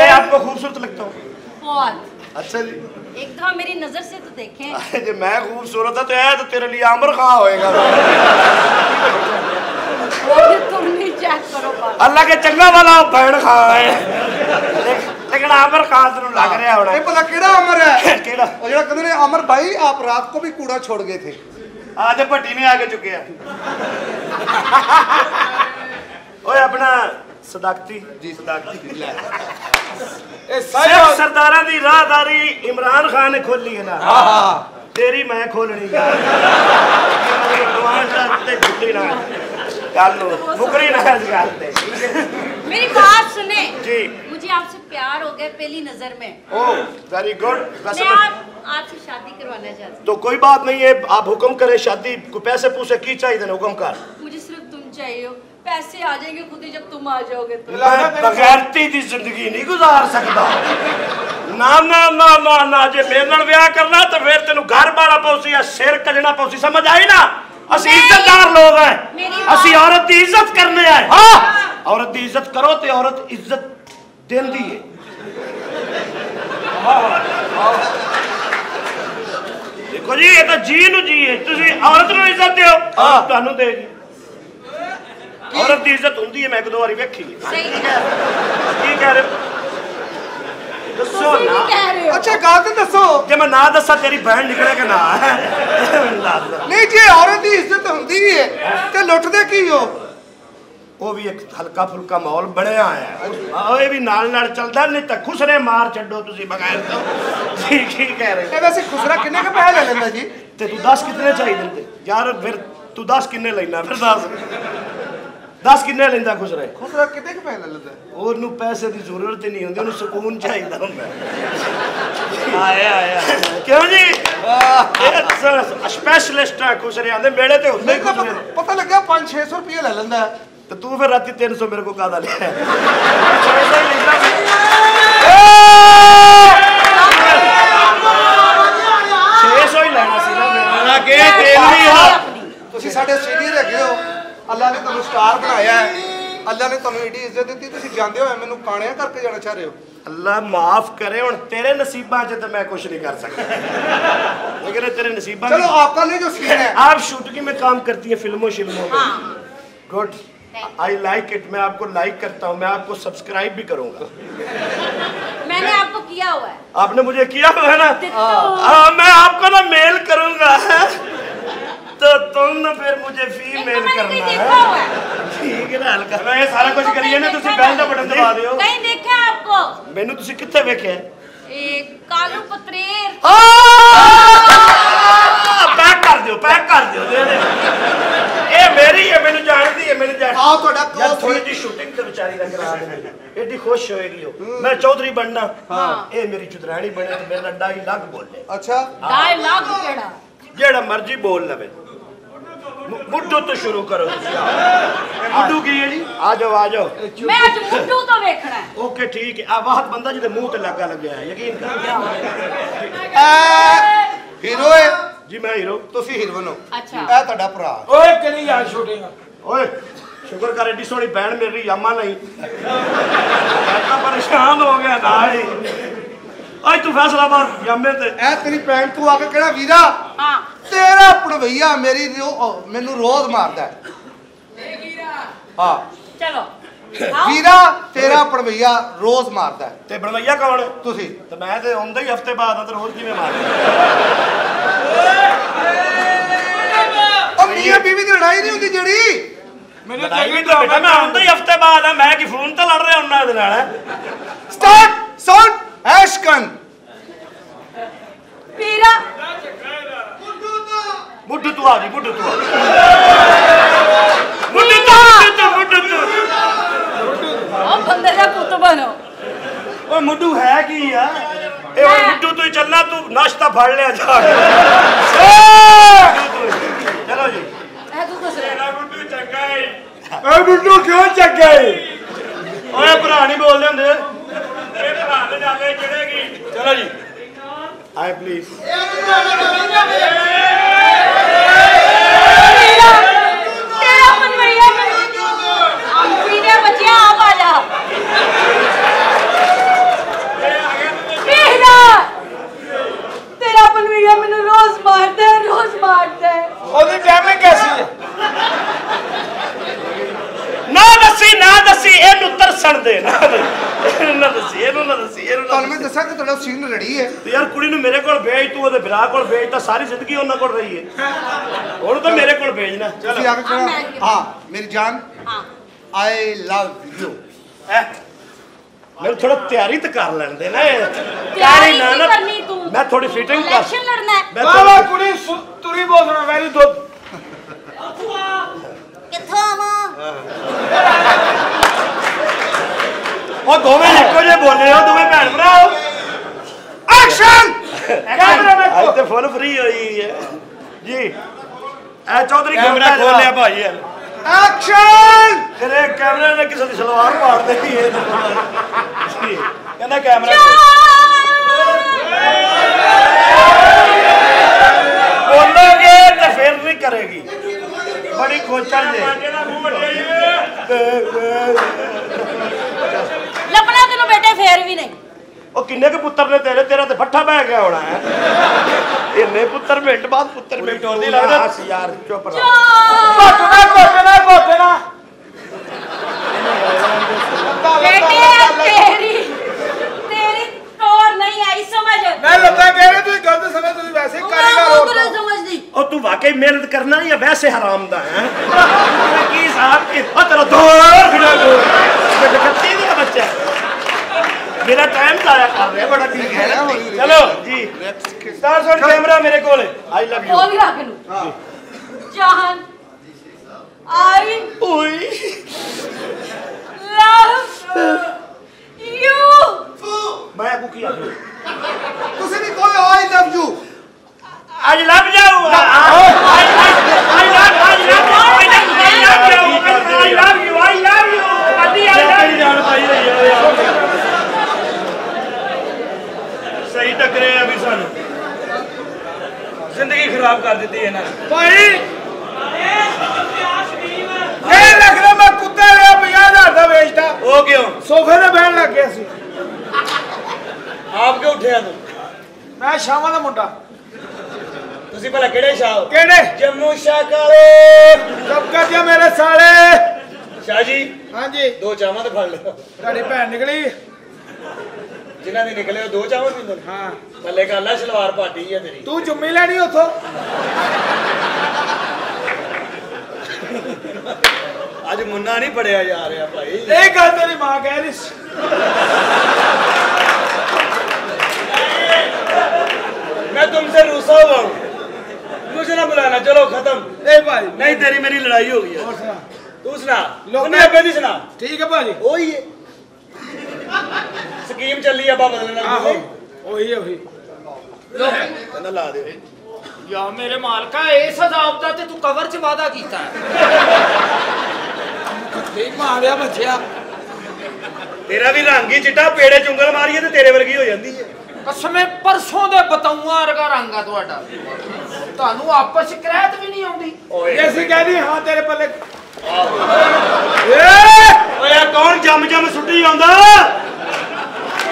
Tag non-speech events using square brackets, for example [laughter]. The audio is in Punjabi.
मैं आपको खूबसूरत लगता हूँ। बहुत। अच्छा जी। एक दफ़ा मेरी नज़र से तो देखें। अरे मैं खूबसूरत है तो है तो तेरे लिए होएगा? अल्लाह के चंगा वाला भैन कहाँ है? लेकिन आमर लग रहा है हाँ। अमर पता है? [laughs] और भाई आप रात को भी कूड़ा छोड़ गए थे। आज भट्टी ने आके चुके हैं। [laughs] अपना ਸਦਾਕਤੀ ਜੀ ਸਦਾਕਤੀ ਲੈ ਇਹ ਸਿੱਖ ਸਰਦਾਰਾਂ ਦੀ ਰਾਹਦਾਰੀ ਇਮਰਾਨ ਖਾਨ ਨੇ ਖੋਲੀ ਹੈ ਨਾ ਹਾਂ ਹਾਂ ਤੇਰੀ ਮੈਂ ਖੋਲਣੀ ਗੱਲ ਤੇ ਜੁੱਤੀ ਨਾ ਗੱਲ ਨੂੰ ਮੁਕਰੀ ਨਾ ਇਸ ਗੱਲ ਤੇ [laughs] मेरी बात सुने जी। मुझे आपसे प्यार हो गया पहली नजर में ओ वेरी गुड वैसे मैं तो, आप आपसे शादी करवाना चाहती तो कोई बात नहीं है आप हुक्म करें शादी को पैसे पूसे की चाहिए ना हुक्म कर हूँ मुझे सिर्फ तुम चाहिए हो पैसे आ जाएंगे खुद ही जब तुम आ जाओगे तो मैं बगैरती दी जिंदगी नहीं गुजार सकता ना ना ना ना ना जे मेरे नाल ब्याह करना तो फिर तेनु घर बाड़ा पौसी या सिर कजना पौसी समझ आई ना ਅਸੀਂ नहीं। ਇੱਜ਼ਤਦਾਰ ਲੋਕ ਹੈ मेरी बात- ਅਸੀਂ ਔਰਤ ਦੀ ਇੱਜ਼ਤ ਕਰਨੇ ਆ ਹਾਂ ਔਰਤ ਦੀ ਇੱਜ਼ਤ ਕਰੋ ਤੇ ਔਰਤ ਇੱਜ਼ਤ ਦਿੰਦੀ ਹੈ ਦੇਖੋ ਜੀ ਇਹ ਤਾਂ ਜੀ ਨੂੰ ਜੀ ਹੈ ਤੁਸੀਂ ਔਰਤ ਨੂੰ ਇੱਜ਼ਤ ਦਿਓ ਔਰਤ ਤੁਹਾਨੂੰ ਦੇਗੀ ਔਰਤ ਦੀ ਇੱਜ਼ਤ ਹੁੰਦੀ ਹੈ ਮੈਂ ਇੱਕ ਦੋ ਵਾਰੀ ਵੇਖੀ ਹੈ। ਸਹੀ ਕੀ ਕਹਿ ਰਹੇ ਦੱਸੋ ਤੁਸੀਂ ਕਹਿ ਰਹੇ ਹੋ। ਅੱਛਾ ਗੱਲ ਤਾਂ ਦੱਸੋ। ਜੇ ਮੈਂ ਨਾ ਦੱਸਾਂ ਤੇਰੀ ਭੈਣ ਨਿਕਲੇ ਕਿ ਨਾ? ਨਹੀਂ ਜੇ ਔਰਤ ਦੀ ਇੱਜ਼ਤ ਹੁੰਦੀ ਹੈ। ਤੇ ਲੁੱਟਦੇ ਕੀ ਹੋ? ਉਹ ਵੀ ਇੱਕ ਹਲਕਾ ਫੁਲਕਾ ਮਾਹੌਲ ਬਣਿਆ ਆ ਇਹ ਵੀ ਨਾਲ ਨਾਲ ਚੱਲਦਾ ਨਹੀਂ ਤਾਂ ਖੁਸਰੇ ਮਾਰ ਛੱਡੋ ਤੁਸੀਂ ਬਗੈਰ ਤੋਂ। ਠੀਕ ਕਹਿ ਰਹੇ ਤੇ ਵੈਸੇ ਖੁਸਰਾ ਕਿੰਨੇ ਕ ਪੈਸੇ ਲੈ ਲੈਂਦਾ ਜੀ? ਤੇ ਤੂੰ ਦੱਸ ਕਿੰਨੇ ਚਾਹੀਦੇ ਨੇ? ਯਾਰ ਫਿਰ ਤੂੰ 10 ਕਿੰਨੇ ਲੈਣਾ ਫਿਰ ਦੱਸ। ਦੱਸ 10 ਕਿੰਨੇ ਲੈਂਦਾ ਖੁਸਰੇ ਖੁਸਰਾ ਕਿੰਨੇ ਕ ਪੈਸੇ ਲੈ ਲੈਂਦਾ। ਉਹਨੂੰ ਪੈਸੇ ਦੀ ਜ਼ਰੂਰਤ ਹੀ ਨਹੀਂ ਹੁੰਦੀ ਉਹਨੂੰ ਸਕੂਨ ਚਾਹੀਦਾ ਹੁੰਦਾ। ਆਇਆ ਆਇਆ ਕਿਉਂ ਜੀ? ਇਹ ਸਪੈਸ਼ਲਿਸਟ ਆ ਖੁਸਰਿਆਂ ਦੇ ਮੇਲੇ ਤੇ ਹੁੰਦੇ। ਪਤਾ- ਲੱਗਿਆ 5-600 ਰੁਪਏ ਲੈ ਲੈਂਦਾ। ਤੇ ਤੂੰ ਫਿਰ ਰਾਤੀ 300 ਮੇਰੇ ਕੋ ਕਾਦਾ ਲਿਆ ਹੀ ਲੈਣਾ ਸੀ ਨਾ ਮੇਰਾ ਕਿ ਤੇਲ ਵੀ ਆ। ਤੁਸੀਂ ਸਾਡੇ ਸੀਨੀਅਰ ਹੈਗੇ ਹੋ। ਅੱਲਾ ਨੇ ਤੁਹਾਨੂੰ ਸਟਾਰ ਬਣਾਇਆ ਹੈ ਅੱਲਾ ਨੇ ਤੁਹਾਨੂੰ ਏਡੀ ਇੱਜ਼ਤ ਦਿੱਤੀ ਤੁਸੀਂ ਜਾਂਦੇ ਹੋ ਮੈਨੂੰ ਕਾਣਿਆ ਕਰਕੇ ਜਾਣਾ ਚਾਹ ਰਹੇ ਹੋ ਅੱਲਾ ਮਾਫ ਕਰੇ ਹੁਣ ਤੇਰੇ ਨਸੀਬਾਂ 'ਚ ਤਾਂ ਮੈਂ ਕੁਝ नहीं कर सकता लेकिन तेरे नसीबां चलो में- आपका नहीं जो सीन है आप शूटिंग में काम करती हैं फिल्मों शिल्मों में हाँ गुड आई लाइक इट मैं आपको लाइक करता हूँ मैं आपको सब्सक्राइब भी करूंगा मैंने आपको किया हुआ है आपने मुझे किया हुआ है ना तो हाँ मैं आपको ना मेल करूंगा तो तुम ना फिर मुझे फीमेल मैंने करना कहीं है देखा हुआ है ਠੀਕ ਹੈ ਨਾ ਹਲਕਾ ਮੈਂ ਇਹ ਸਾਰਾ ਕੁਝ आपको ਕਰੀਏ ਨਾ कहीं ਤੁਸੀਂ देखा ਬੈਲ ਦਾ है? ਬਟਨ ਦਬਾ ਦਿਓ कहीं देखा है आपको ਮੈਨੂੰ ਤੁਸੀਂ ਕਿੱਥੇ ਵੇਖਿਆ ए, कालू पत्रेर ਪੈਕ ਕਰ ਦਿਓ ਪੈਕ ਕਰ ਦਿਓ ਦੇ ਦੇ ਇਹ ਮੇਰੀ ਹੈ ਮੈਨੂੰ ਜਾਣਦੀ ਹੈ ਮੈਨੂੰ ਜਾਣ ਆਹ ਤੁਹਾਡਾ ਯਾਰ close ਥੋੜੀ ਜਿਹੀ ਸ਼ੂਟਿੰਗ ਤੇ ਵਿਚਾਰੀ ਦਾ ਕਰਾ ਦੇ ਏਡੀ ਖੁਸ਼ ਹੋਏਗੀ ਉਹ ਮੈਂ ਚੌਧਰੀ ਬਣਨਾ ਹਾਂ। ਇਹ ਮੇਰੀ ਚੁਦਰਾਣੀ ਬਣੇ ਤੇ ਮੇਰੇ ਨਾਲ ਡਾਈ ਲੱਗ ਬੋਲੇ अच्छा डायलॉग केड़ा ਜਿਹੜਾ ਮਰਜ਼ੀ ਬੋਲ ਲਵੇ ਬੁੱਢੂ ਤੋਂ ਸ਼ੁਰੂ ਕਰੋ ਤੁਸੀਂ। ਬੁੱਢੂ ਕੀ ਹੈ ਜੀ? ਆ ਜਾਓ ਆ ਜਾਓ। ਮੈਂ ਅੱਜ ਬੁੱਢੂ ਤੋਂ ਵੇਖਣਾ ਹੈ। ਓਕੇ ਠੀਕ ਹੈ। ਆ ਬਾਤ ਬੰਦਾ ਜਿਹਦੇ ਮੂੰਹ ਤੇ ਲੱਗਾ ਲੱਗਿਆ ਹੈ ਯਕੀਨ ਕਰ। ਹੀਰੋ ਹੈ ਜੀ ਮੈਂ ਹੀਰੋ। ਤੁਸੀਂ ਹੀਰੋਇਨ ਹੋ ਅੱਛਾ। ਇਹ ਤੁਹਾਡਾ ਭਰਾ। ਓਏ ਕਿਹੜੀ ਯਾਰ ਛੋਟੇਗਾ ਓਏ ਸ਼ੁਕਰ ਕਰ ਐਡੀ ਸੋਹਣੀ ਬੈਣ ਮਿਲ ਰਹੀ ਯਾਮਾ ਨਹੀਂ ਮੈਂ ਪਰੇਸ਼ਾਨ ਹੋ ਗਿਆ ਨਾ ਹੀ। ਅੱਜ ਤੂੰ ਫੈਸਲਾ ਮਾਰ ਯਾਮੇ ਤੇ। ਇਹ ਤੇਰੀ ਭੈਣ ਤੂੰ ਆ ਕੇ ਕਿਹੜਾ ਵੀਰਾ? ਹਾਂ। ਤੇਰਾ ਪੜਵਈਆ ਮੇਰੀ ਮੈਨੂੰ ਰੋਜ਼ ਮਾਰਦਾ ਹੈ। ਵੀਰਾ ਤੇਰਾ ਪੜਵਈਆ ਰੋਜ਼ ਮਾਰਦਾ ਹੈ। ਤੇ ਪੜਵਈਆ ਕੌਣ? ਤੁਸੀਂ। ਤੇ ਮੈਂ ਤੇ ਹੁੰਦਾ ਹੀ ਹਫ਼ਤੇ ਬਾਅਦ ਆ ਤੇ ਰੋਜ਼ ਕਿਵੇਂ ਮਾਰਦਾ ਉਹ ਮੀਆਂ ਬੀਵੀ ਦੀ ਲੜਾਈ ਨਹੀਂ ਹੁੰਦੀ ਜਿਹੜੀ। ਮੈਨੂੰ ਚਾਹੀਦੀ ਡਰਾਮਾ ਮੈਂ ਹੁੰਦਾ ਹੀ ਹਫ਼ਤੇ ਬਾਅਦ ਆ ਮੈਂ ਕੀ ਫੋਨ ਤੇ ਲੜ ਰਿਹਾ ਉਹਨਾਂ ਦੇ ਨਾਲ ਸਟਾਰਟ ਸੌਂਡ ਐਸ਼ਕਨ ਵੀਰਾ। ਮੁੱਢ ਤੋਂ ਆ ਜੀ ਮੁੱਢ ਤੋਂ ਮੁੱਢ ਤੋਂ ਮੁੱਢ ਤੋਂ ਉਹ ਬੰਦੇ ਦਾ ਪੁੱਤ ਬਣੋ। ਓਏ ਮੁੱਢੂ ਹੈ ਕੀ ਆ? ਇਹ ਓਏ ਮੁੱਢੂ ਤੂੰ ਚੱਲਣਾ ਤੂੰ ਨਾਸ਼ਤਾ ਫੜ ਲਿਆ ਜਾ ਚਲੋ ਜੀ। ਇਹ ਤੂੰ ਦੱਸ ਰਿਹਾ। ਮੁੱਢੂ ਚੰਗਾ ਏ। ਓਏ ਭਰਾ ਨਹੀਂ ਬੋਲਦੇ ਹੁੰਦੇ। ਇਹ ਭਰਾ ਦੇ ਜਾਵੇ ਚੜੇਗੀ ਚਲੋ ਜੀ। ਆਏ ਪਲੀਜ਼ ਦੇ ਨਾ ਇਹਨੂੰ ਨਾ ਦੱਸੀ ਇਹਨੂੰ ਨਾ ਦੱਸੀ ਇਹਨੂੰ ਨਾ ਤੁਹਾਨੂੰ ਮੈਂ ਦੱਸੀ। ਕਿ ਤੁਹਾਡਾ ਸੀਨ ਰੈਡੀ ਹੈ। ਤੇ ਯਾਰ ਕੁੜੀ ਨੂੰ ਮੇਰੇ ਕੋਲ ਭੇਜ ਤੂੰ ਉਹਦੇ ਵਿਆਹ ਕੋਲ ਭੇਜ ਤਾਂ ਸਾਰੀ ਜ਼ਿੰਦਗੀ ਉਹਨਾਂ ਕੋਲ ਰਹੀ ਹੈ। ਉਹਨੂੰ ਤਾਂ ਮੇਰੇ ਕੋਲ ਭੇਜਣਾ। ਤੁਸੀਂ ਆ ਕੇ ਅੱਗੇ- ਹਾਂ ਮੇਰੀ ਜਾਨ। ਹਾਂ। ਆਈ ਲਵ ਯੂ ਹੈਂ? ਮੈਨੂੰ ਥੋੜਾ ਤਿਆਰੀ ਤਾਂ ਕਰ ਲੈਣ ਦੇ ਨਾ। ਇਹ। ਤਿਆਰੀ ਨਾ ਨਾ। ਕਰਨੀ ਤੂੰ? ਮੈਂ ਥੋੜੀ ਫਿਟਿੰਗ ਕਰ ਇਲੈਕਸ਼ਨ ਲੜਨਾ ਹੈ। ਵਾਹ ਵਾਹ ਕੁੜੀ ਤੁਰੀ ਬੋਲਣਾ ਵੈਰੀ ਦੁੱਧ। ਕਿੱਥੋਂ ਆਵਾਂ? ਉਹ ਦੋਵੇਂ ਇੱਕੋ ਜਿਹੇ ਬੋਲੇ ਹੋ ਦੋਵੇਂ ਭੈਣ ਭਰਾ। ਹੋ ਐਕਸ਼ਨ Cameraman ਅੱਜ ਤੇ ਫੁੱਲ ਫ੍ਰੀ ਹੋਈ ਹੈ। ਜੀ ਐ ਚੌਧਰੀ ਕੈਮਰਾ ਖੋਲ ਲਿਆ ਭਾਈ ਐਕਸ਼ਨ ਤੇਰੇ ਕੈਮਰੇ ਨੇ ਕਿਸੇ ਦੀ ਸਲਵਾਰ ਪਾੜ ਦਿੱਤੀ ਹੈ। ਕਹਿੰਦਾ ਕੈਮਰਾ ਬੋਲੋਗੇ ਤੇ ਫਿਰ ਨਹੀਂ ਕਰੇਗੀ ਬੜੀ ਖੋਚਣ ਜੇ ਲੱਭਣਾ ਤੈਨੂੰ ਬੇਟੇ ਫੇਰ ਵੀ ਨਹੀਂ ਉਹ ਕਿੰਨੇ ਕੁ ਪੁੱਤਰ ਨੇ ਤੇਰੇ ਤੇਰਾ ਤੇ ਫੱਟਾ ਬਹਿ ਗਿਆ ਹੋਣਾ ਹੈ। ਇੰਨੇ ਪੁੱਤਰ ਮਿੰਟ ਬਾਅਦ ਪੁੱਤਰ ਮਿੰਟ ਟੋਲੀ ਲੱਗਦਾ। ਹੱਸ ਯਾਰ ਚੁੱਪ ਰਹਿ। ਘੋਟਣਾ ਘੋਟਣਾ ਘੋਟਣਾ ਬੇਟੇ ਤੇਰੀ ਤੇਰੀ ਤੋਰ ਨਹੀਂ ਆਈ ਸਮਝ। ਮੈਂ ਲੱਗਾ ਕਹਿ ਰਿਹਾ ਤੁਸੀਂ ਗਲਤ ਸਮੇਂ ਤੁਸੀਂ ਵੈਸੇ ਹੀ ਕਾਰੀਗਰ ਮੈਂ ਹੋ ਤੇਰੇ ਸਮਝਦੀ? ਉਹ ਤੂੰ ਵਾਕਈ ਮਿਹਨਤ ਕਰਨਾ ਜਾਂ ਵੈਸੇ ਹਰਾਮ ਦਾ ਹੈ? ਕੀ ਹਿਸਾਬ ਕੀ ਉਹ ਤੇਰਾ ਦੋਰ ਫਿਰਾ ਦੋ ਕੱਤੀ ਦਾ ਬੱਚਾ ਮੇਰਾ ਟਾਈਮ ਜ਼ਾਇਆ ਕਰ ਰਿਹਾ ਬੜਾ ਠੀਕ ਹੈ। ਚਲੋ ਜੀ। ਸਟਾਰ ਸ਼ਾਟ ਕੈਮਰਾ ਮੇਰੇ ਕੋਲ। ਆਈ ਲਵ ਯੂ ਉਹ ਵੀ ਰੱਖ ਨੂੰ ਜਾਨ। ਆਈ। ਓਏ। Love you. ਮੈਂ ਕੋ ਕੀ ਆਖੂ ਤੁਸੀਂ ਵੀ ਕੋਈ ਆਈ ਲਵ ਯੂ ਅੱਜ ਲੱਭ ਜਾਊ I love I love I love I love you I love you ਕਦੀ ਆਈ ਲਵ ਜਾਨ ਪਾਈ ਰਹੀ ਹੈ ਸਹੀ ਟੱਕਰੇ ਆ ਵੀ ਸਾਨੂੰ ਜ਼ਿੰਦਗੀ ਖਰਾਬ ਕਰ ਦਿੱਤੀ ਇਹਨਾਂ ਨੇ ਭਾਈ ਇਹ ਲੱਗਦਾ ਮੈਂ ਕੁੱਤਾ ਲਿਆ 50000 ਦਾ ਵੇਚਦਾ ਉਹ ਕਿਉਂ ਸੋਫੇ ਤੇ ਬਹਿਣ ਲੱਗ ਗਿਆ ਸੀ। ਆਪ ਕਿਉਂ ਉੱਠਿਆ ਤੂੰ? ਮੈਂ ਸ਼ਾਮਾਂ ਦਾ ਮੁੰਡਾ। ਤੁਸੀਂ ਭਲਾ ਕਿਹੜੇ ਸ਼ਾਹ ਕਿਹੜੇ? ਜੰਮੂ ਸ਼ਾਹ ਕਾਲੇ। ਸਬਕਾ ਜੀ ਮੇਰੇ ਸਾਲੇ। ਸ਼ਾਹ ਜੀ ਹਾਂਜੀ। ਦੋ ਚਾਵਾਂ ਤੇ ਫੜ ਲਿਓ। ਤੁਹਾਡੀ ਭੈਣ ਨਿਕਲੀ। ਜਿਨ੍ਹਾਂ ਦੇ ਨਿਕਲੇ ਉਹ ਦੋ ਚਾਵਾਂ ਪੀਂਦੇ ਨੇ ਹਾਂ। ਥੱਲੇ ਗੱਲ ਆ ਸਲਵਾਰ ਪਾਟੀ ਹੈ ਤੇਰੀ। ਤੂੰ ਜੁੰਮੀ ਲੈਣੀ ਉਥੋਂ? ਅੱਜ ਮੁੰਨਾ ਨਹੀਂ ਪੜਿਆ ਜਾ ਰਿਹਾ ਭਾਈ ਇਹ ਗੱਲ ਤੇਰੀ ਮਾਂ ਕਹਿ ਰਹੀ ਸੀ मैं तुमसे रूसा हुआ हूँ मुझे ना बुलाना चलो खत्म ਇਹ ਭਾਈ नहीं तेरी मेरी लड़ाई हो गई है ਹੋਰ ਸੁਣਾ तू सुना लोग- उन्हें अबे दी सुना ਠੀਕ ਹੈ ਭਾਜੀ वही है स्कीम चली है बाबा बदलने ਆਹੋ ਉਹੀ ਉਹੀ कहना ला दे ਯਾ ਮੇਰੇ ਮਾਲਕਾ ਇਸ ਹਿਸਾਬ ਦਾ ਤੇ ਤੂੰ ਕਵਰ ਚ ਵਾਦਾ ਕੀਤਾ ਨਹੀਂ ਮਾਰਿਆ ਬੱਚਿਆ। ਤੇਰਾ ਵੀ ਰੰਗ ਚਿੱਟਾ ਪੇੜੇ ਚੁੰਗਲ ਮਾਰੀਏ ਤੇ ਤੇਰੇ ਵਰਗੀ ਹੋ ਜਾਂਦੀ ਹੈ ਕਸਮੇ ਪਰਸੋਂ ਦੇ ਬਤਾਉਂਗਾ ਵਰਗਾ ਰੰਗ ਆ ਤੁਹਾਡਾ। ਤੁਹਾਨੂੰ ਆਪਸ ਸ਼ਿਕਾਇਤ ਵੀ ਨਹੀਂ ਆਉਂਦੀ। ਓਏ। ਜੇ ਅਸੀਂ ਕਹਿੰਦੇ ਹਾਂ ਤੇਰੇ ਪੱਲੇ। ਓਏ ਕੌਣ ਜੰਮ ਜੰਮ ਸੁੱਟੀ ਆਉਂਦਾ?